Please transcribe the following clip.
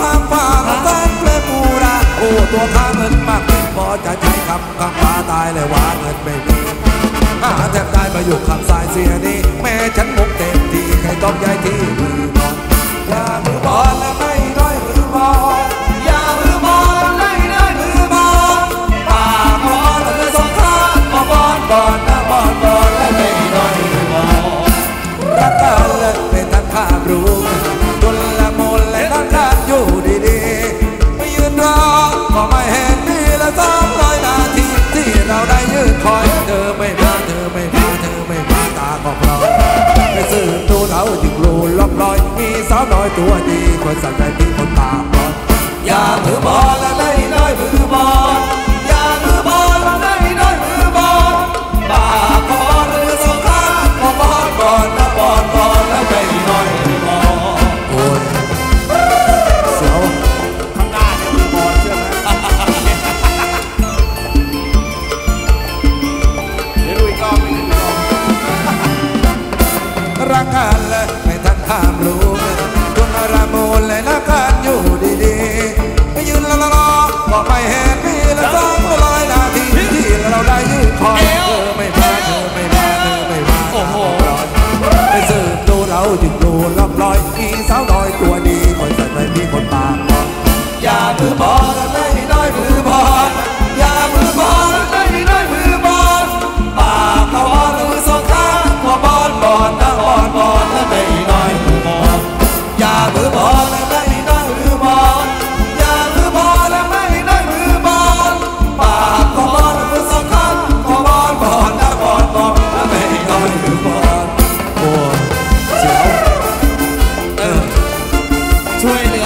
เบาข้างฟ้าแฟนเพลงมูระโอ้ตัวข้าเงินมากพอจะใช้คำคำฟ้าตายเลยว่าเงินไม่มีหาแทบได้มาอยู่ข้างซ้ายเสียนี่ สองร้อยนาทีที่เราได้ยืนคอยเธอไม่มาเธอไม่มาเธอไม่มาตาของเราไปสืบดูเราจึงรู้ลบลอยมีสาวน้อยตัวดีคนสั่งใจมีคนตาบอดอย่ามือบอลและ รักกันและไม่ทันข้ามรู้จนระมุนและนักกันอยู่ดีๆไปยืนละละละก็ไม่เห็นมีละสองร้อยนาทีที่เราได้ยืนคอยเธอไม่มาเธอไม่มาเธอไม่มาโอ้โหไปสืบดูเราจึงดูล่ำลอยมีสาวน้อยตัวดีคนใส่ใจมีคนตามบอลอย่ามือบอลและไม่น้อยมือบอล 20